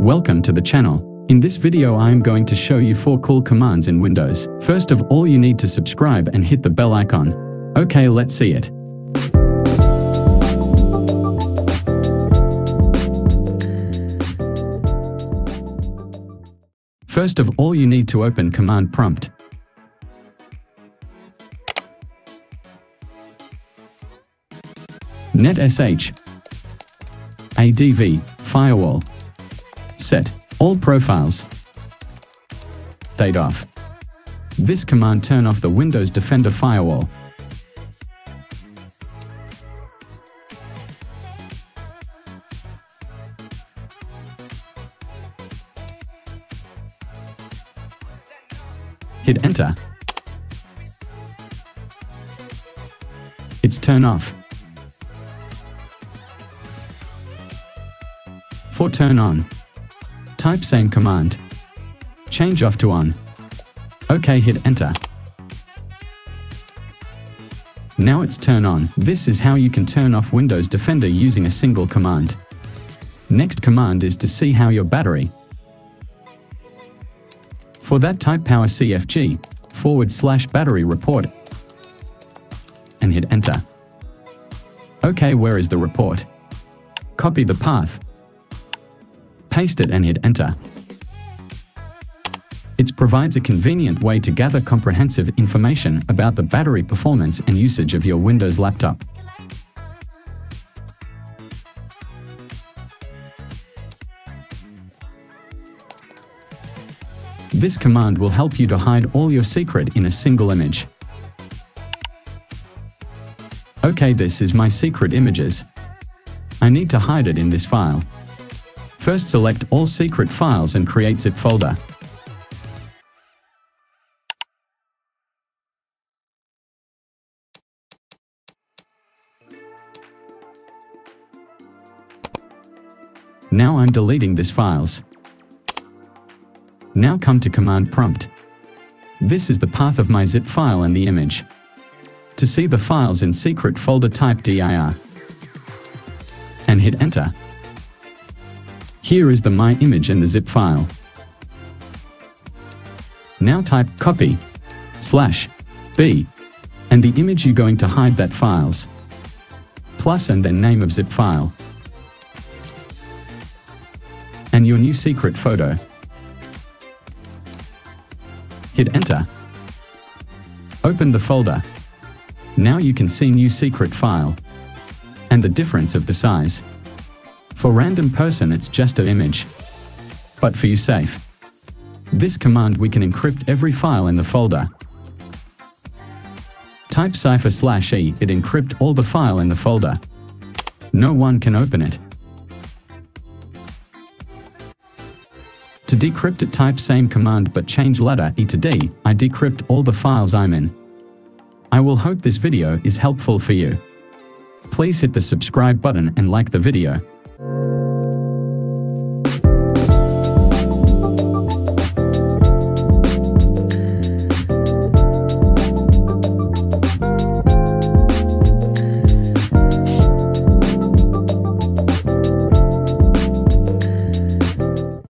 Welcome to the channel. In this video I am going to show you 4 cool commands in Windows. First of all you need to subscribe and hit the bell icon. Okay let's see it. First of all you need to open command prompt. netsh adv firewall set. All profiles. State off. This command turn off the windows defender firewall. Hit enter. It's turn off. For turn on, type same command. Change off to on. OK hit enter. Now it's turn on. This is how you can turn off Windows Defender using a single command. Next command is to see how your battery. For that type power CFG, forward slash battery report, and hit enter. OK where is the report? Copy the path, paste it and hit enter. It provides a convenient way to gather comprehensive information about the battery performance and usage of your Windows laptop. This command will help you to hide all your secret in a single image. Okay this is my secret images. I need to hide it in this file. First select all secret files and create zip folder. Now I'm deleting these files. Now come to command prompt. This is the path of my zip file and the image. To see the files in secret folder type dir and hit enter. Here is the My image in the zip file. Now type copy slash b and the image you're going to hide that files plus and then name of zip file and your new secret photo. Hit enter. Open the folder. Now you can see new secret file and the difference of the size. For random person it's just an image. But for you safe. This command we can encrypt every file in the folder. Type cipher slash e, it encrypt all the file in the folder. No one can open it. To decrypt it type same command but change letter E to D, I decrypt all the files I'm in. I will hope this video is helpful for you. Please hit the subscribe button and like the video. Thank you.